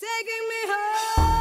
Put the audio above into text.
taking me home.